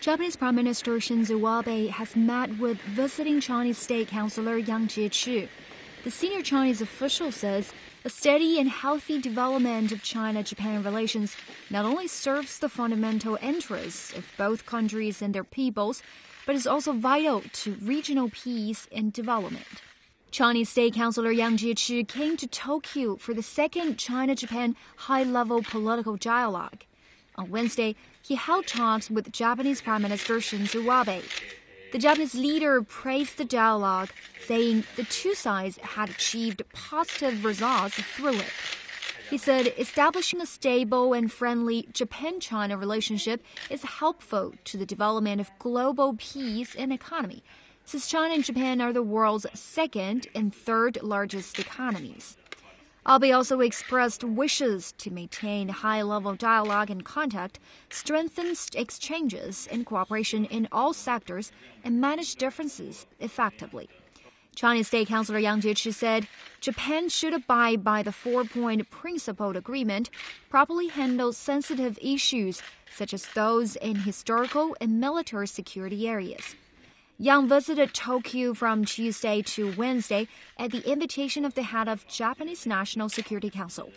Japanese Prime Minister Shinzo Abe has met with visiting Chinese State Councilor Yang Jiechi. The senior Chinese official says a steady and healthy development of China Japan relations not only serves the fundamental interests of both countries and their peoples, but is also vital to regional peace and development. Chinese State Councilor Yang Jiechi came to Tokyo for the second China Japan high level political dialogue. On Wednesday, he held talks with Japanese Prime Minister Shinzo Abe. The Japanese leader praised the dialogue, saying the two sides had achieved positive results through it. He said establishing a stable and friendly Japan China relationship is helpful to the development of global peace and economy, since China and Japan are the world's second and third largest economies. Abe also expressed wishes to maintain high level dialogue and contact, strengthen exchanges and cooperation in all sectors, and manage differences effectively. Chinese State Councilor Yang Jiechi said Japan should abide by the four point principled agreement, properly handle sensitive issues such as those in historical and military security areas. Yang visited Tokyo from Tuesday to Wednesday at the invitation of the head of Japanese National Security Council.